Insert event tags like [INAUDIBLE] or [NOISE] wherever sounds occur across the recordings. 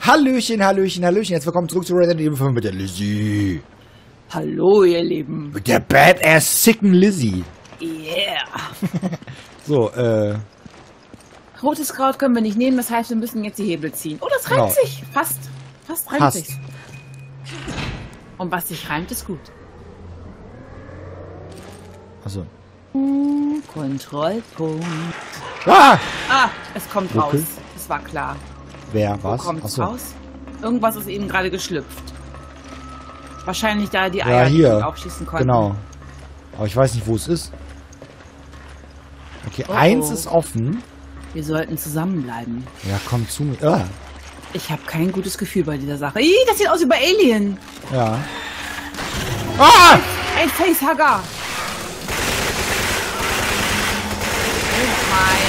Hallöchen, Hallöchen, Hallöchen. Jetzt willkommen zurück zu Resident Evil 5 mit der Lizzie. Hallo, ihr Lieben. Mit der Badass sicken Lizzie. Yeah. [LAUGHS] So, äh, Rotes Kraut können wir nicht nehmen, das heißt, wir müssen jetzt die Hebel ziehen. Oh, das reimt Genau. sich. Fast. Fast reimt Fast. sich. Und was sich reimt, ist gut. achso. Kontrollpunkt. Ah! Ah, es kommt Okay. raus. Das war klar. Wer, Wo was? kommt's Achso. raus? Irgendwas ist eben gerade geschlüpft. Wahrscheinlich da die Ja, Eier, die hier. wir aufschießen konnten. Genau. Aber ich weiß nicht, wo es ist. Okay, Oh, eins oh. ist offen. Wir sollten zusammenbleiben. Ja, komm zu mir. Ah, Ich habe kein gutes Gefühl bei dieser Sache. Ih, das sieht aus wie bei Alien. ja. Ah! Ein Facehugger. Oh mein.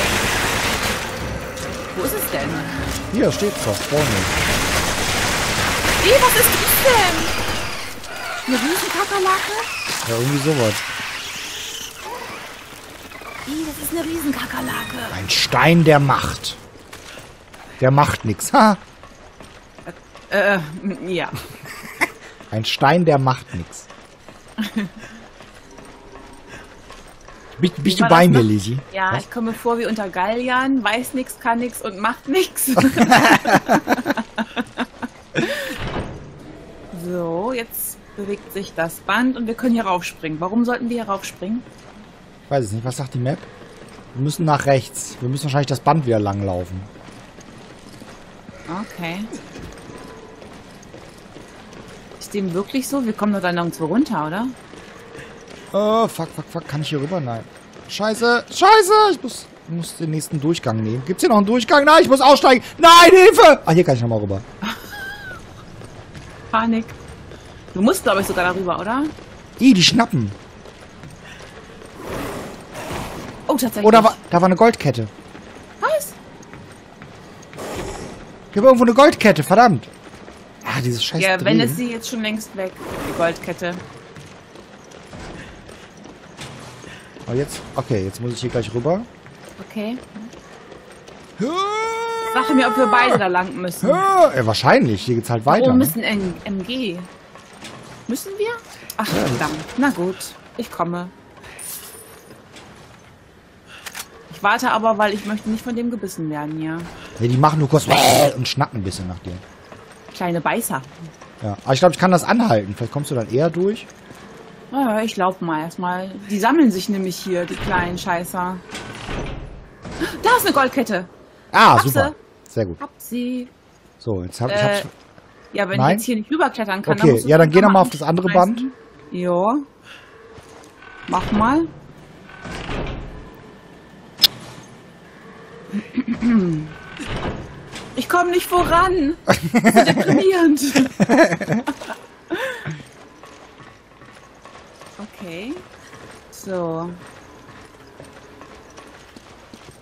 Wo ist es denn? Hier steht's doch, vorne. Ih, was ist das denn? Eine Riesenkakerlake? Ja, irgendwie sowas. Ih, das ist eine Riesenkakerlake. Ein Stein der Macht. Der macht nix. Ha! Äh, ja. Ein Stein, der macht nix. [LAUGHS] Bist, bist du bei mir? Lizzie? Ja, Was? ich komme vor wie unter Gallian, weiß nix, kann nix und macht nix. [LAUGHS] [LAUGHS] so, jetzt bewegt sich das Band und wir können hier raufspringen. Warum sollten wir hier raufspringen? Weiß es nicht. Was sagt die Map? Wir müssen nach rechts. Wir müssen wahrscheinlich das Band wieder langlaufen. Okay. Ist dem wirklich so? Wir kommen doch dann nirgendwo runter, oder? Oh, fuck, fuck, fuck. Kann ich hier rüber? Nein. Scheiße, scheiße. Ich muss, ich muss den nächsten Durchgang nehmen. Gibt's hier noch einen Durchgang? Nein, ich muss aussteigen. Nein, Hilfe! Ah, hier kann ich nochmal rüber. [LAUGHS] Panik. Du musst, glaube ich, sogar darüber, oder? Die, die schnappen. Oh, tatsächlich. Oh, da war, da war eine Goldkette. Was? Ich habe irgendwo eine Goldkette, verdammt. Ah, dieses scheiß Ja, wenn Drehen. ist sie jetzt schon längst weg, die Goldkette. Oh, jetzt, okay, jetzt muss ich hier gleich rüber. Okay. Sag mir, ob wir beide da lang müssen. Ja, ja, wahrscheinlich. Hier geht's halt weiter. Oh, ne? müssen M MG. Müssen wir? Ach, verdammt. Na gut, ich komme. Ich warte aber, weil ich möchte nicht von dem gebissen werden, ja. Ja, die machen nur kurz [LAUGHS] und schnappen ein bisschen nach dir. Kleine Beißer. Ja, aber ich glaube, ich kann das anhalten. Vielleicht kommst du dann eher durch. Ja, ich lauf mal erstmal. Die sammeln sich nämlich hier, die kleinen Scheißer. Da ist eine Goldkette. Ah, Hab super. sie. Sehr gut. Hab sie. So, jetzt hab ich Äh, hab's. Ja, wenn Nein? ich jetzt hier nicht rüberklettern kann, Okay, musst du ja, dann geh noch mal mal auf das andere Band. Ja. Mach mal. Ich komme nicht voran. [LAUGHS] Das ist deprimierend. [LAUGHS] Okay. So.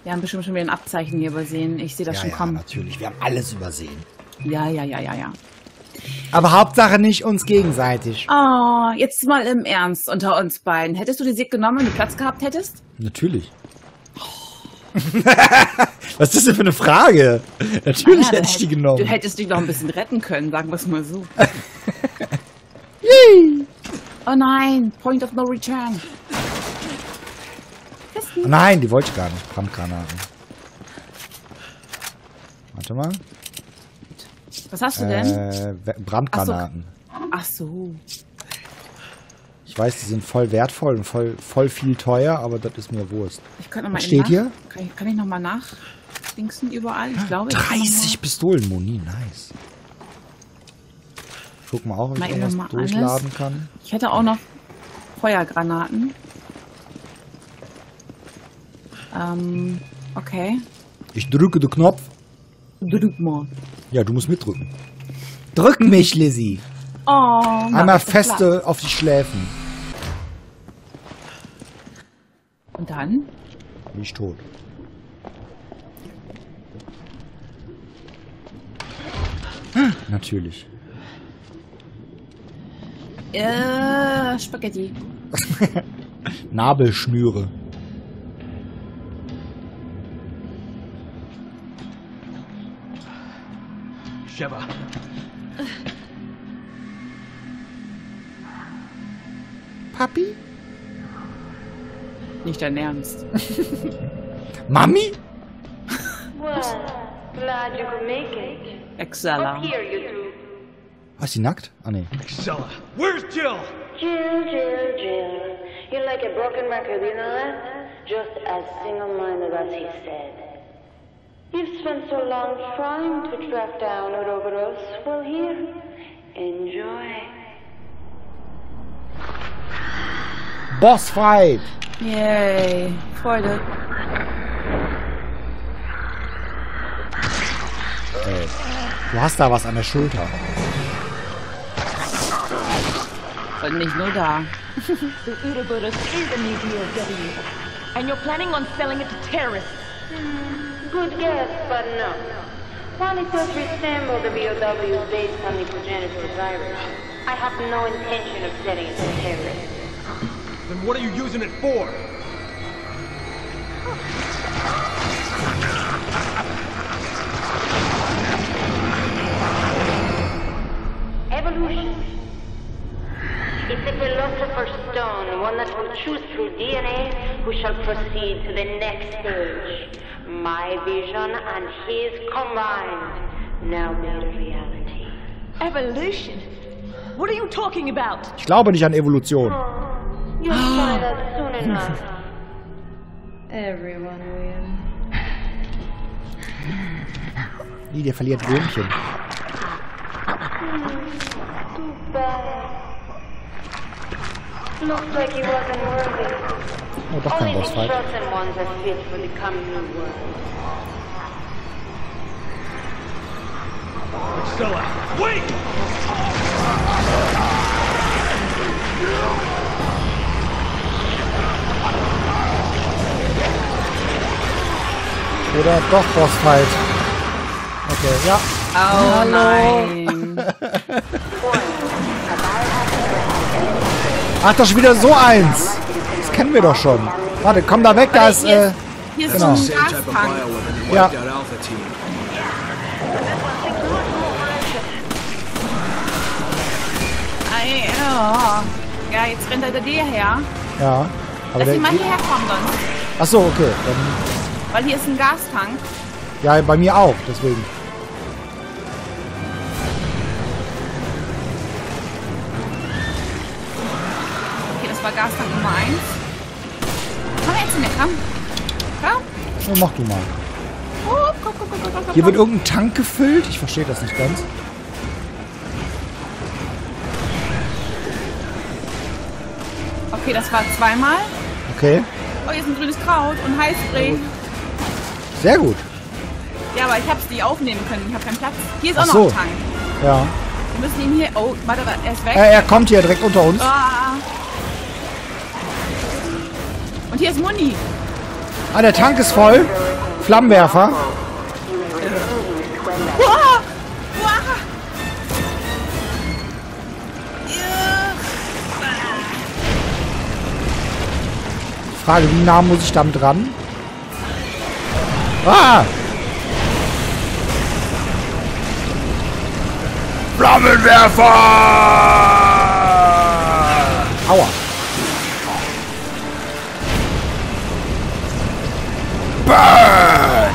Wir haben bestimmt schon wieder ein Abzeichen hier übersehen. Ich sehe das Ja, schon ja, kommen. natürlich. Wir haben alles übersehen. Ja, ja, ja, ja, ja. Aber Hauptsache nicht uns gegenseitig. Oh, jetzt mal im Ernst unter uns beiden. Hättest du die Sieg genommen, wenn du Platz gehabt hättest? Natürlich. [LAUGHS] Was ist das denn für eine Frage? Natürlich Ja, hätte ich die genommen. Du hättest dich noch ein bisschen retten können, sagen wir es mal so. [LAUGHS] [LAUGHS] oh nein, Point of No Return. Oh Nein, die wollte ich gar nicht. Brandgranaten. Warte mal. Was hast du denn? Äh, We- Brandgranaten. Ach so. Ich weiß, die sind voll wertvoll und voll, voll viel teuer, aber das ist mir Wurst. Ich kann noch mal Was steht hier? Kann ich, kann ich noch mal nach? Dingsen überall? Ich glaube. ich kann noch 30 Guck mal auch, ob ich Mal irgendwas noch mal durchladen kann. Mal, ich hätte auch noch Feuergranaten. Ähm, okay. Ich drücke den Knopf. Drück mal. Ja, du musst mitdrücken. Drück mich, Lizzie. Oh, na, Einmal das ist klar. feste auf die Schläfen. Und dann? Bin ich tot. Natürlich. Äh, Spaghetti. [LAUGHS] Nabelschnüre. Sheva. Papi? Nicht dein Ernst. [LAUGHS] Mami? Well, glad you could make it. Excella. Up here, you two. Was, ist die nackt? Ah, nee. Excella. Where's Jill? Jill, Jill, Jill. You're like a broken record, you know that? Just as single-minded as he said. You've spent so long trying to track down Ouroboros. Well, here, enjoy. Bossfight! Yay. Freude. Ey, du hast da was an der Schulter. Und nicht nur da. The Uroboros is a new DOW, and you're planning on selling it to terrorists. Hmm, good guess, but no. While it does resemble the BOWs based on the progenitor virus, I have no intention of selling it to terrorists. Then what are you using it for? Evolution. It's a philosopher's stone, one that will choose through DNA who shall proceed to the next stage. My vision and his combined, now made a reality. Evolution? What are you talking about? Ich glaube nicht an Evolution. Oh, You'll ah. find out soon enough. [LAUGHS] Everyone will. Nee, der verliert Würmchen. Too hmm. bad. Looks like he wasn't worthy. Oh, doch Only the Bossfight. chosen ones are fit for the coming new world. Excella. Wait! Oder doch Bossfight. Okay, ja. Oh nein. [LAUGHS] Ach, doch schon wieder so eins. Das kennen wir doch schon. Warte, komm da weg, da ist, Hier äh, ist, hier ist genau. so ein Gastank. that Ja. Ja, jetzt rennt er dir her. ja. Aber Lass ihn mal hierher kommen sonst. ach so, okay. Dann, Weil hier ist ein Gastank. ja, bei mir auch, deswegen. Das war Gastank Nummer 1. Komm her zu mir, komm. Komm. Ja, mach du mal. Oh, komm, komm, komm, Hier wird irgendein Tank gefüllt. Ich verstehe das nicht ganz. Okay, das war zweimal. Okay. Oh, hier ist ein grünes Kraut und Heißspray. Sehr gut. Ja, aber ich hab's nicht aufnehmen können. Ich habe keinen Platz. Hier ist Ach auch noch so. ein Tank. Ja. Wir müssen ihn hier... Oh, warte, warte, er ist weg. Äh, er kommt hier direkt unter uns. Ah. Und hier ist Muni. Ah, der Tank ist voll. Flammenwerfer. Uah! Uah! Ja. Frage, wie nah muss ich dann dran? Ah! Flammenwerfer! Aua. Burn!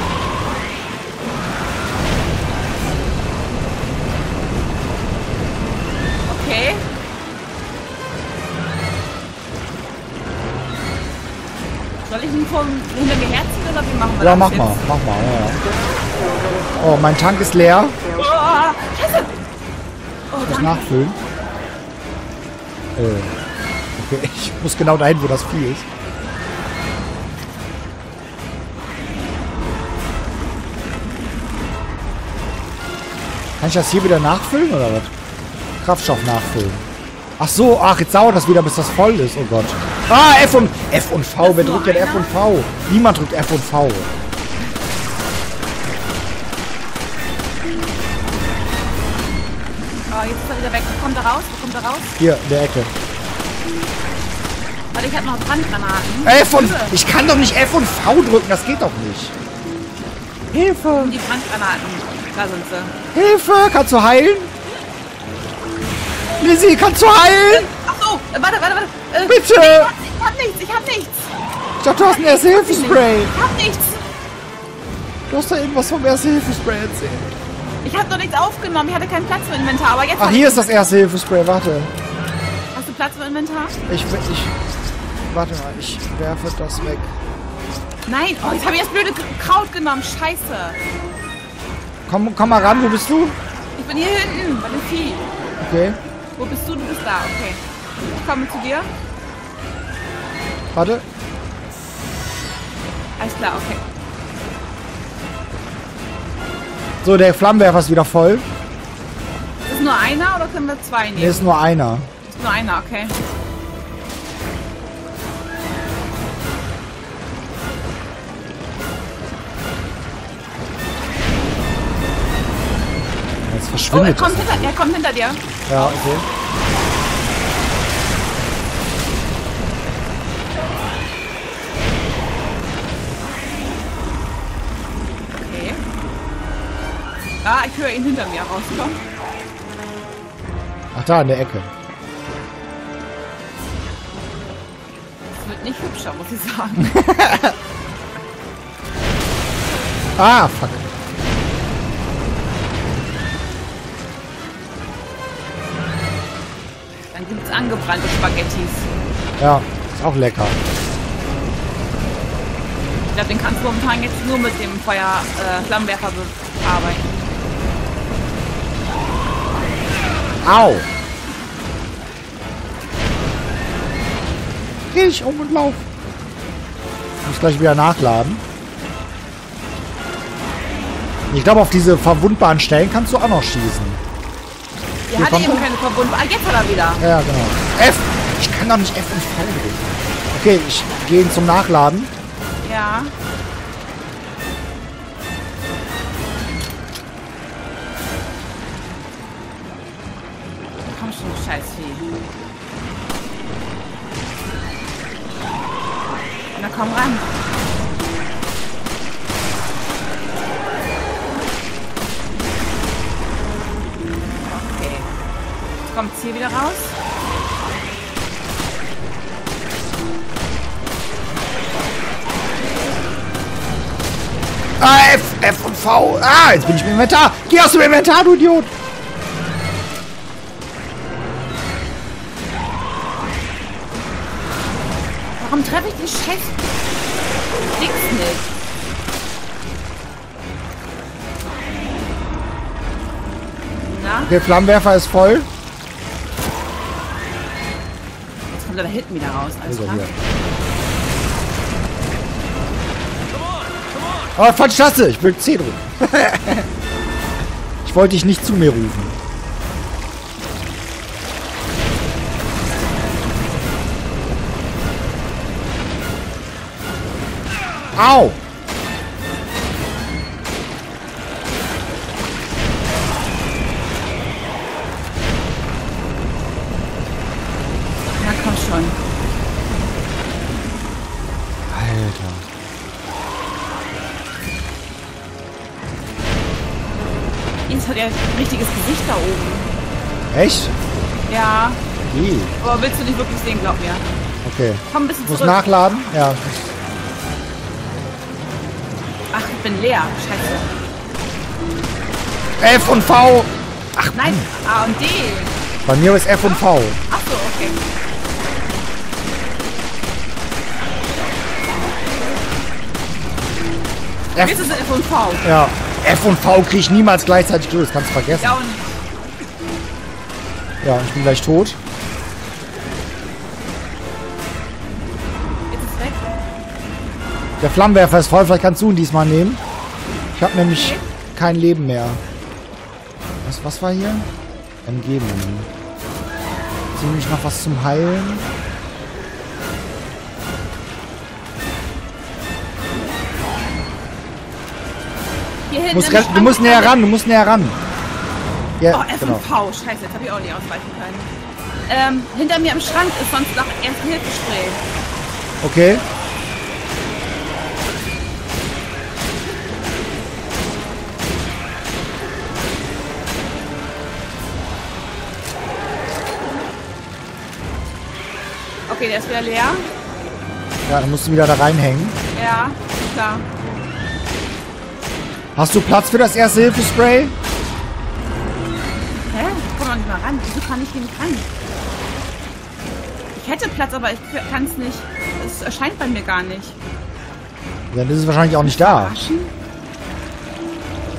Okay. Soll ich ihn vom, hinter mir herziehen oder wie machen wir Ja, das mach jetzt? mal, mach mal. Ja, ja. Oh, mein Tank ist leer. Oh, Scheiße! Oh, nachfüllen. Äh. Okay, [LAUGHS] ich muss genau dahin, wo das Vieh ist. Kann ich das hier wieder nachfüllen oder was? Kraftstoff nachfüllen. Ach so, ach, jetzt dauert das wieder, bis das voll ist. Oh Gott. Ah, F und F und V. Wer drückt denn F und V? Niemand drückt F und V. Oh, jetzt ist er wieder weg. Wo kommt er raus? Wo kommt er raus? Hier, in der Ecke. Weil ich habe noch Brandgranaten. F und... Ich kann doch nicht F und V drücken, das geht doch nicht. Hilfe! Die Brandgranaten. Da sind sie. Hilfe! Kannst du heilen? Lizzie, kannst du heilen? Ach so, äh, warte, warte, warte. Äh, Bitte! Ich hab nichts, ich hab nichts. Ich dachte, du hast ein Erste-Hilfe-Spray. Ich hab nichts. Du hast da irgendwas vom Erste-Hilfe-Spray erzählt. Ich hab noch nichts aufgenommen. Ich hatte keinen Platz im Inventar. Aber jetzt Ach, hier ist das Erste-Hilfe-Spray. Warte. Hast du Platz im Inventar? Ich, ich... Warte mal, ich werfe das weg. Nein. Oh, jetzt habe ich das blöde Kraut genommen. Scheiße. Komm, komm mal ran, wo bist du? Ich bin hier hinten bei dem Vieh. Okay, Wo bist du? Du bist da. Okay. Ich komme zu dir. warte. Alles klar, okay. So, der Flammenwerfer ist wieder voll. Ist nur einer oder können wir zwei nehmen? ist nur einer. Ist nur einer, okay. Oh, er kommt, das. hinter, er kommt hinter dir. Ja, okay. Okay. Ah, ich höre ihn hinter mir rauskommen. Ach, da in der Ecke. Das wird nicht hübscher, muss ich sagen. [LAUGHS] Ah, fuck. Angebrannte Spaghettis. Ja, ist auch lecker. Ich glaube, den kannst du momentan jetzt nur mit dem Feuer äh, Flammenwerfer bearbeiten. Au! Dreh dich um und lauf. Ich muss gleich wieder nachladen. Ich glaube, auf diese verwundbaren Stellen kannst du auch noch schießen. Die Hier hat kommt eben er. keine Verbund. Ah, jetzt hat er wieder. Ja, genau. F! Ich kann doch nicht F und V drücken. Okay, ich gehe zum Nachladen. Ja. Ah, F, F und V. Ah, jetzt bin ich im Inventar. Geh aus dem Inventar, du Idiot. Warum treffe ich den Scheiß Dings nicht? Na, Okay, Flammenwerfer ist voll. jetzt kommt er da hinten wieder raus. Alles Also klar. Oh, falsche. Ich will C drücken. [LAUGHS] ich wollte dich nicht zu mir rufen. Au! Na komm schon. Jetzt hat er ein richtiges Gesicht da oben. Echt? Ja, Wie? aber willst du nicht wirklich sehen, glaub mir. Okay. Komm ein bisschen Muss zurück. nachladen? Ja. Ach, ich bin leer. Scheiße. F und V. Nein, A und D. Bei mir ist F und V. Ach so, okay. F, Jetzt ist es F und V. ja. F und V kriege ich niemals gleichzeitig durch. Das kannst du vergessen. Ja, und Ja, ich bin gleich tot. jetzt ist es weg. Der Flammenwerfer ist voll. Vielleicht kannst du ihn diesmal nehmen. Ich habe nämlich kein Leben mehr. Was, was war hier? Hier nämlich noch was zum Heilen? Hier. Musst grad, du musst näher ran, du musst näher ran. Ja, oh, F genau. Scheiße, jetzt habe ich auch nicht ausweichen können. Ähm, hinter mir im Schrank ist sonst noch erst Hilfespray. Okay. Okay, der ist wieder leer. Ja, dann musst du wieder da reinhängen. Ja, klar. Hast du Platz für das erste Hilfespray? Hä? Ich komm doch nicht mal ran. Wieso kann ich hier nicht ran? Ich hätte Platz, aber ich kann es nicht. Es erscheint bei mir gar nicht. Dann ist es wahrscheinlich auch nicht da. Verarschen?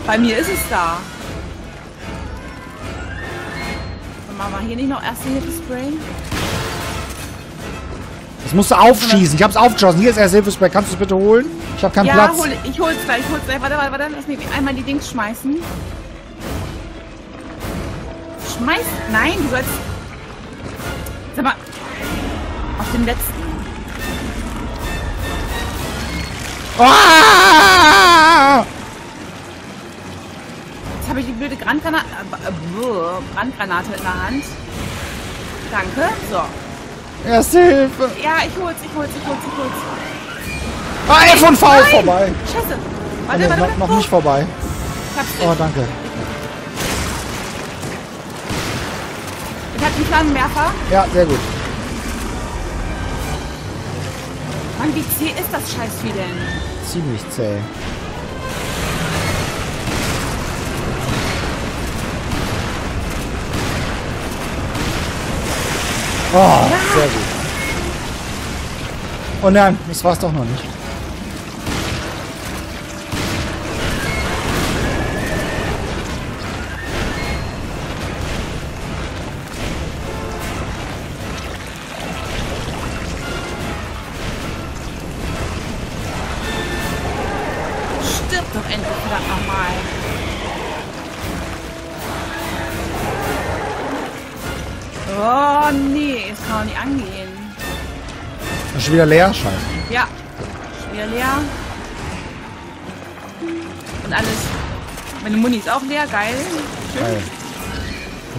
Bei mir ist es da. Machen wir hier nicht noch erste Hilfe-Spray? Das musst du aufschießen. Ich hab's aufgeschossen. Hier ist erste Hilfespray. Kannst du es bitte holen? Habe keinen Ja, Platz. hol, ich hol's gleich, ich hol's gleich. Warte, warte, warte. Lass mich einmal die Dings schmeißen. Schmeiß. Nein, du sollst. Sag mal. Auf den letzten. Ah! Jetzt habe ich die blöde Brandgranate, äh, äh, Brandgranate in der Hand. Danke. So. Erste Hilfe. Ja, ich hol's, ich hol's, ich hol's, ich hol's. Ah, F und V Nein! vorbei. Scheiße. Oh, Warte, nee, warte, noch, warte. noch nicht vorbei. Oh, danke. Ich hab einen Flammenwerfer. Ja, sehr gut. Mann, wie zäh ist das Scheißvieh denn? Ziemlich zäh. Oh, sehr gut. Oh nein, das war's doch noch nicht. Wieder leer? Scheiße. Ja, wieder leer. Und alles. Meine Muni ist auch leer, geil. Geil.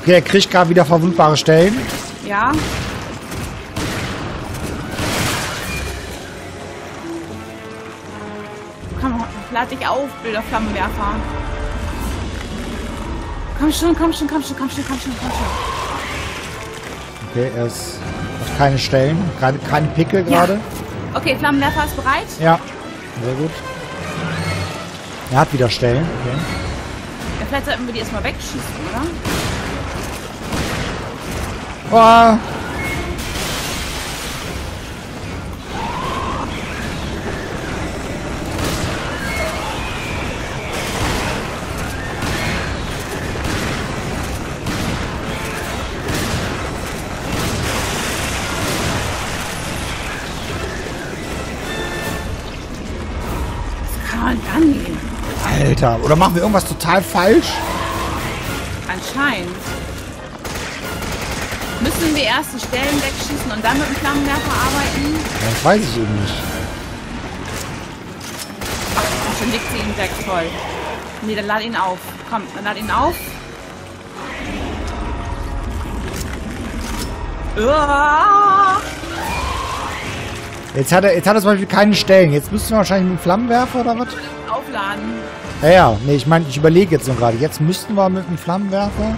Okay, er kriegt gerade wieder verwundbare Stellen. Ja. Komm, lad dich auf, blöder Flammenwerfer. Komm schon, komm schon, komm schon, komm schon, komm schon, komm schon. Okay, er ist keine Stellen, gerade keine Pickel Ja. gerade. Okay, Flammenwerfer ist bereit. Ja. sehr gut. Er hat wieder Stellen. Okay. Ja, vielleicht sollten wir die erstmal wegschießen, oder? Oh, Alter, oder machen wir irgendwas total falsch? Anscheinend. Müssen wir erst die Stellen wegschießen und dann mit dem Flammenwerfer arbeiten? Ja, Das weiß ich eben nicht. Ach, schon, legt sie ihn weg, voll. Nee, dann lad ihn auf. Komm, dann lad ihn auf. Uah. Jetzt hat er, jetzt hat er zum Beispiel keine Stellen. Jetzt müssten wir wahrscheinlich mit dem Flammenwerfer oder was? Aufladen. Ja, ja. Nee, ich meine, ich überlege jetzt nur gerade. Jetzt müssten wir mit dem Flammenwerfer,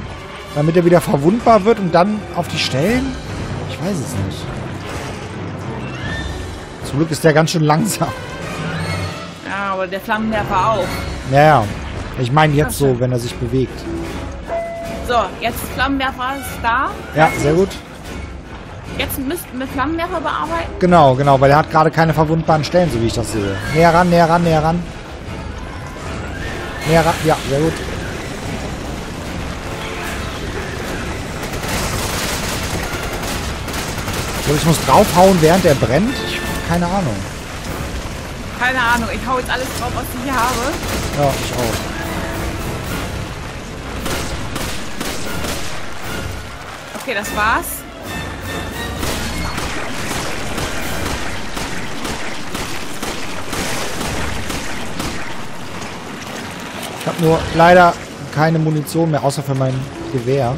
damit er wieder verwundbar wird und dann auf die Stellen? Ich weiß es nicht. Zum Glück ist der ganz schön langsam. Ja, aber der Flammenwerfer auch. Ja, ja. Ich meine jetzt so, wenn er sich bewegt. So, jetzt Flammenwerfer ist da. Ja, sehr gut. Jetzt müssten wir Flammenwerfer bearbeiten. Genau, genau, weil er hat gerade keine verwundbaren Stellen, so wie ich das sehe. Näher ran, näher ran, näher ran. Näher ran, ja, sehr gut. So, ich muss draufhauen, während er brennt? Ich, keine Ahnung. Keine Ahnung, ich hau jetzt alles drauf, was ich hier habe. Ja, ich auch. Okay, das war's. Habe nur leider keine Munition mehr, außer für mein Gewehr.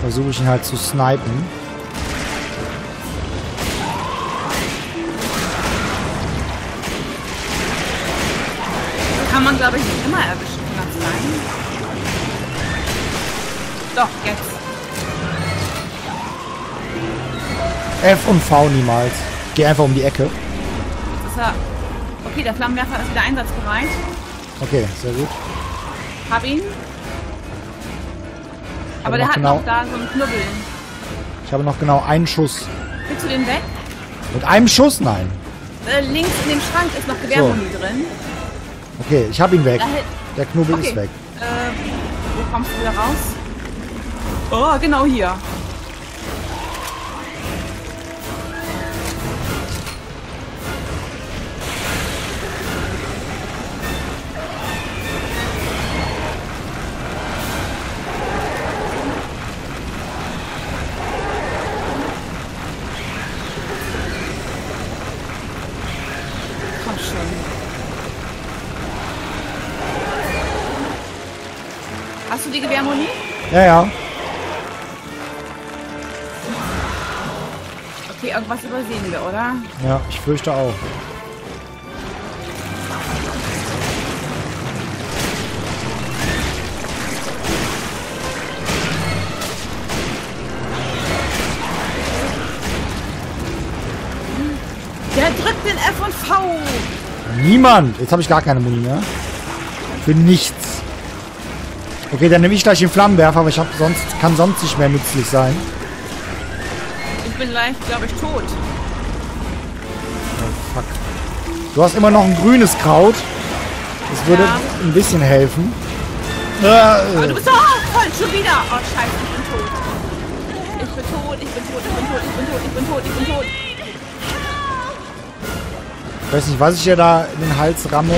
Versuche ich ihn halt zu snipen. Kann man, glaube ich, nicht immer erwischen, kann das sein? Doch, jetzt. F und V niemals. Geh einfach um die Ecke. Er. Okay, der Flammenwerfer ist wieder einsatzbereit. Okay, sehr gut. Hab ihn. Aber der hat genau- noch da so einen Knubbel. Ich habe noch genau einen Schuss. Willst du den weg? Mit einem Schuss? Nein. Äh, links in dem Schrank ist noch Gewehrmuni drin. Okay, ich habe ihn weg. Der Knubbel Okay. ist weg. Äh, wo kommst du wieder raus? Oh, genau hier. Ja, ja. Okay, irgendwas übersehen wir, oder? Ja, ich fürchte auch. Der drückt den F und V. Niemand. Jetzt habe ich gar keine Muni mehr. Für nichts. Okay, dann nehme ich gleich den Flammenwerfer, aber ich hab sonst kann sonst nicht mehr nützlich sein. Ich bin gleich, glaube ich, tot. Oh, fuck. Du hast immer noch ein grünes Kraut. Das würde Ja. ein bisschen helfen. Äh, Aber du bist doch oh, voll schon wieder. Oh, scheiße, ich bin tot. Ich bin tot, ich bin tot, ich bin tot, ich bin tot, ich bin tot, ich bin tot. ich weiß nicht, was ich dir da in den Hals ramme.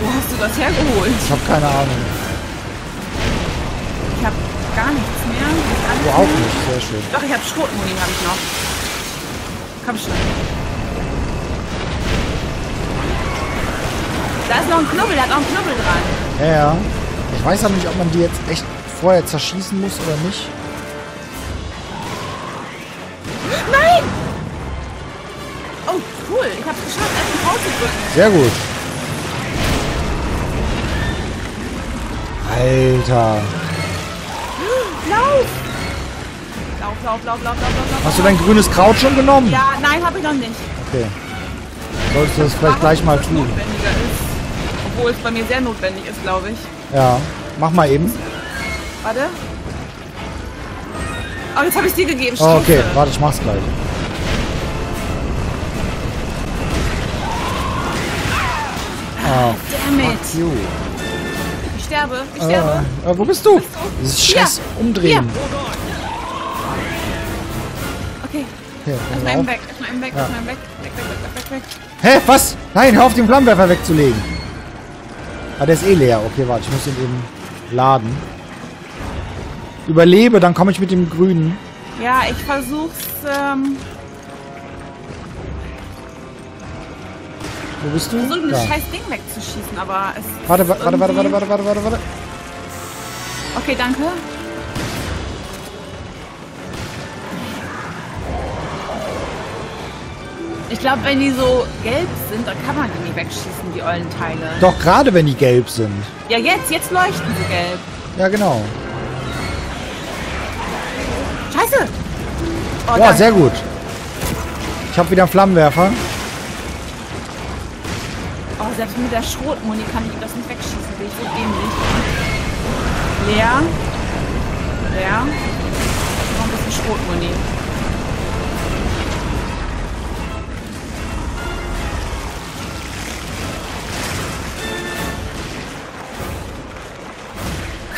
Wo hast du das hergeholt? Ich habe keine Ahnung. Gar nichts mehr. Nichts auch mehr. nicht. Sehr schön. Doch, ich habe Schrotmuni, habe ich noch. Komm schon. Da ist noch ein Knubbel, da hat noch ein Knubbel dran. Ja, ja. Ich weiß aber nicht, ob man die jetzt echt vorher zerschießen muss oder nicht. Nein! Oh, cool. Ich habe es geschafft, erst ein V zu drücken. Sehr gut. Alter. Lauf! Lauf, lauf, lauf, lauf, lauf, lauf, lauf. Hast du dein grünes Kraut schon genommen? Ja, nein, habe ich noch nicht. Okay. Solltest du das vielleicht gleich mal tun. Obwohl es bei mir sehr notwendig ist, glaube ich. Ja. Mach mal eben. Warte. Oh, jetzt habe ich dir gegeben. Oh, okay, warte, ich mach's gleich. Ah, Damn it. Sterbe, ich sterbe. Äh, äh, wo bist du? Bist du? Dieses Hier. scheiß Umdrehen. Okay, Okay, dann eben lauf. weg, erstmal eben weg, Ja. weg. Weg, weg, weg, weg, weg, weg. Hä, was? Nein, hör auf, den Flammenwerfer wegzulegen. Ah, der ist eh leer. Okay, warte, ich muss ihn eben laden. Überlebe, dann komme ich mit dem Grünen. Ja, ich versuch's, ähm, Wo bist du? so ein Da. scheiß Ding wegzuschießen, aber es Warte, warte, warte, warte, warte, warte, warte, warte. Okay, danke. Ich glaube, wenn die so gelb sind, dann kann man die nicht wegschießen, die ollen Teile. Doch, gerade wenn die gelb sind. Ja, jetzt, jetzt leuchten sie gelb. Ja, genau. Scheiße! Oh, Ja, danke. sehr gut. Ich habe wieder einen Flammenwerfer. Selbst mit der Schrotmuni kann ich das nicht wegschießen, bin ich so dämlich. Leer. Leer. Noch ein bisschen Schrotmuni.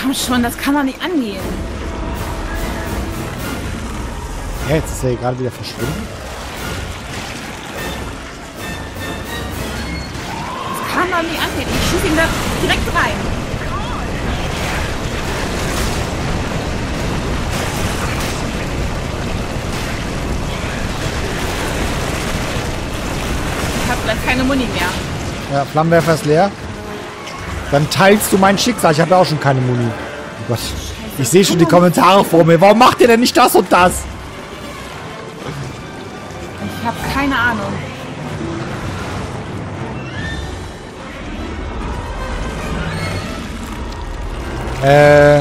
Komm schon, das kann doch nicht angehen. Jetzt ist er gerade wieder verschwunden. Doch nicht angehen. Ich schieße ihn da direkt rein. Ich habe gleich keine Muni mehr. Ja, Flammenwerfer ist leer. Dann teilst du mein Schicksal. Ich habe ja auch schon keine Muni. Oh Gott. Ich sehe schon die Kommentare vor mir. Warum macht ihr denn nicht das und das? Ich habe keine Ahnung. Äh.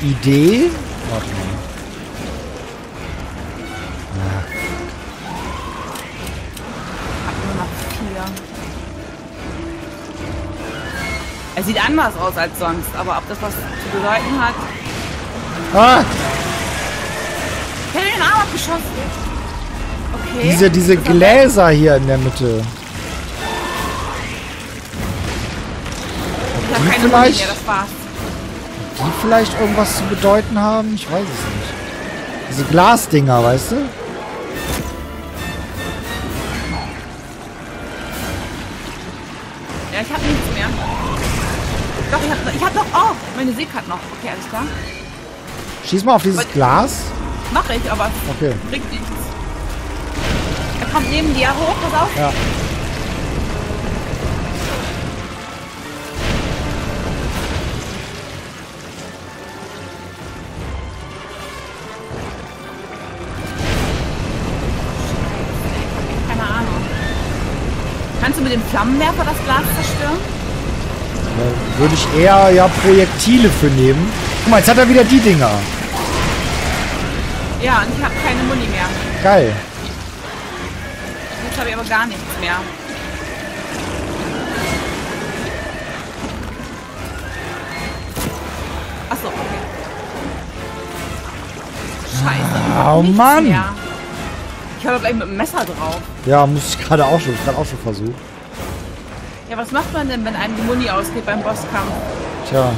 Idee. Warte mal. Nur noch vier. Er sieht anders aus als sonst, aber ob das was zu bedeuten hat. Ah, Ich hätte den Arm abgeschossen. Okay. diese, diese Gläser hier in der Mitte. Hab die keine vielleicht? mehr, das war's. Die vielleicht irgendwas zu bedeuten haben? Ich weiß es nicht. Diese Glasdinger, weißt du? Ja, ich hab nichts mehr. Doch, ich hab, ich hab noch. Oh, meine Seekarte noch. Okay, alles klar. Schieß mal auf dieses Was- Glas. Mach ich, aber Okay. bringt nichts. Er kommt neben dir hoch, pass auf. Ja. Kannst du mit dem Flammenwerfer das Glas zerstören? Da würde ich eher ja Projektile für nehmen. Guck mal, jetzt hat er wieder die Dinger. Ja, und ich habe keine Muni mehr. Geil. Jetzt habe ich aber gar nichts mehr. Achso, okay. Scheiße. Oh nichts Mann. Mehr. Ich habe gleich mit dem Messer drauf. Ja, muss ich gerade auch schon. Ich gerade auch schon versucht. Ja, was macht man denn, wenn einem die Muni ausgeht beim Bosskampf? Tja.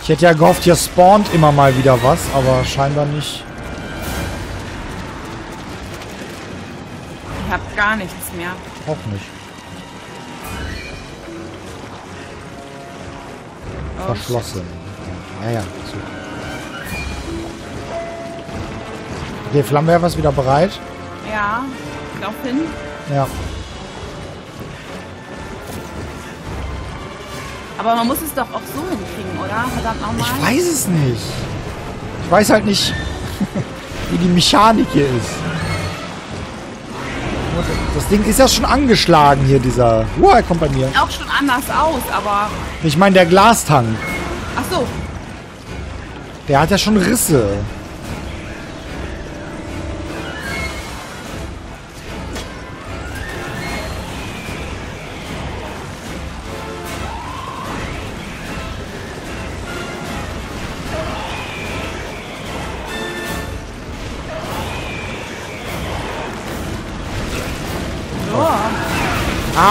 Ich hätte ja gehofft, hier spawnt immer mal wieder was, aber scheinbar nicht. Ich habe gar nichts mehr. Auch nicht. Oh, Verschlossen. Ja, ja. So. Okay, Flammenwerfer ist wieder bereit. Ja, lauf hin. Ja. Aber man muss es doch auch so hinkriegen, oder? Verdammt nochmal. Ich weiß es nicht. Ich weiß halt nicht, [LAUGHS] wie die Mechanik hier ist. Das Ding ist ja schon angeschlagen hier, dieser... Oh, er kommt bei mir. Auch schon anders aus, aber. Ich meine, der Glastank. Ach so, Der hat ja schon Risse.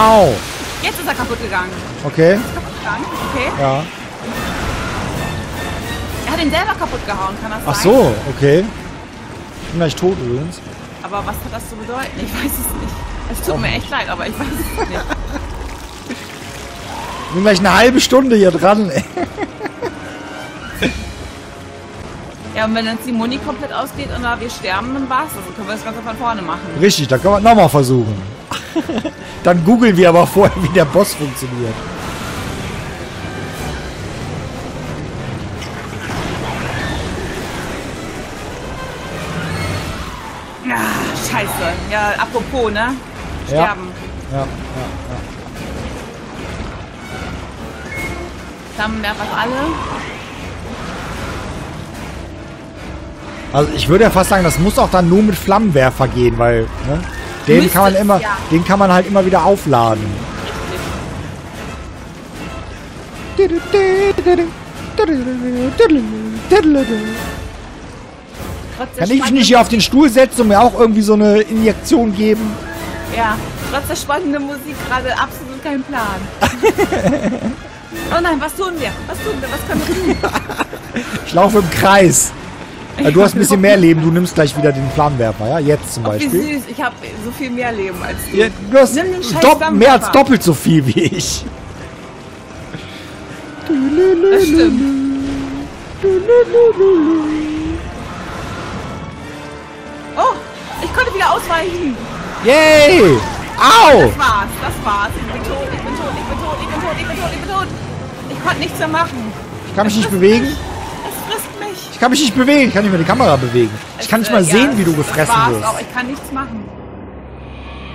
Au. Jetzt ist er kaputt gegangen. Okay, Kaputt gegangen, okay. ja. Er hat ihn selber kaputt gehauen, kann das Ach sein? so, okay. Ich bin gleich tot übrigens. Aber was hat das zu bedeuten? Ich weiß es nicht. Es tut mir echt leid, aber ich weiß es nicht. Ich bin gleich eine halbe Stunde hier dran. ey. Ja, und wenn uns die Muni komplett ausgeht und da wir sterben, dann war's das. Dann können wir das Ganze von vorne machen. Richtig, dann können wir nochmal versuchen. Dann googeln wir aber vorher, wie der Boss funktioniert. Ah, scheiße. Ja, apropos, ne? Ja. Sterben. Ja, ja, Flammenwerfer alle. Also ich würde ja fast sagen, das muss auch dann nur mit Flammenwerfer gehen, weil ne, den Müsste kann man es, immer, ja. den kann man halt immer wieder aufladen. Kann ich mich nicht hier auf den Stuhl setzen und mir auch irgendwie so eine Injektion geben? Ja, trotz der spannenden Musik gerade absolut kein Plan. [LAUGHS] oh nein, was tun wir? Was tun wir? Was können wir tun? Ich laufe im Kreis. Ja, du hast ein bisschen [LAUGHS] mehr Leben, du nimmst gleich wieder den Flammenwerfer, ja? Jetzt zum Oh, wie Beispiel. süß. Ich habe so viel mehr Leben als du. Ja, du hast Nimm den scheiß mehr als doppelt so viel wie ich. Das stimmt. Oh, ich konnte wieder ausweichen. Yay! Au! Das war's, das war's. Ich bin tot, ich bin tot, ich bin tot, ich bin tot, ich bin tot, ich bin tot. Ich konnte nichts mehr machen. Ich kann mich nicht bewegen. Mich. Es frisst mich. Ich kann mich nicht bewegen. Ich kann nicht mehr die Kamera bewegen. Ich kann nicht Es, mal äh, sehen, ja, wie du gefressen wirst. Auch. Ich kann nichts machen.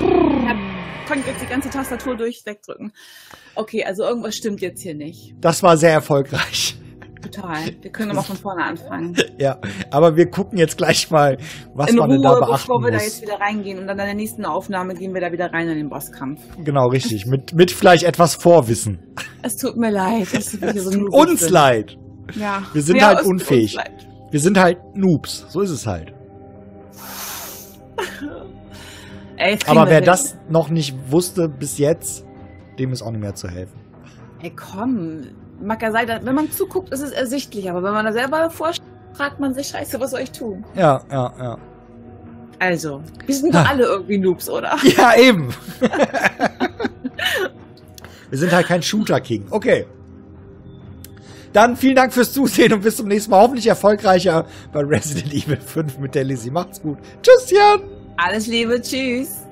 Ich kann jetzt die ganze Tastatur durch wegdrücken. Okay, also irgendwas stimmt jetzt hier nicht. Das war sehr erfolgreich. Total. Wir können aber von vorne anfangen. [LAUGHS] Ja, aber wir gucken jetzt gleich mal, was In man denn da Ruhe, beachten bevor wir da muss. jetzt wieder reingehen. Und dann in der nächsten Aufnahme gehen wir da wieder rein in den Bosskampf. Genau, richtig. Mit, mit vielleicht etwas Vorwissen. Es tut mir leid. Es tut uns leid. Ja. Wir sind halt unfähig. Wir sind halt Noobs. So ist es halt. Ey, Aber wer hin. das noch nicht wusste bis jetzt, dem ist auch nicht mehr zu helfen. Ey, komm. Mag ja sein, wenn man zuguckt, ist es ersichtlich. Aber wenn man da selber vorstellt, fragt man sich, scheiße, was soll ich tun? Ja, ja, ja. Also, wir sind doch alle irgendwie Noobs, oder? [LAUGHS] Ja, eben. [LAUGHS] Wir sind halt kein Shooter-King. Okay. Dann vielen Dank fürs Zusehen und bis zum nächsten Mal. Hoffentlich erfolgreicher bei Resident Evil 5 mit der Lizzie. Macht's gut. Tschüss, Jan. Alles Liebe, tschüss.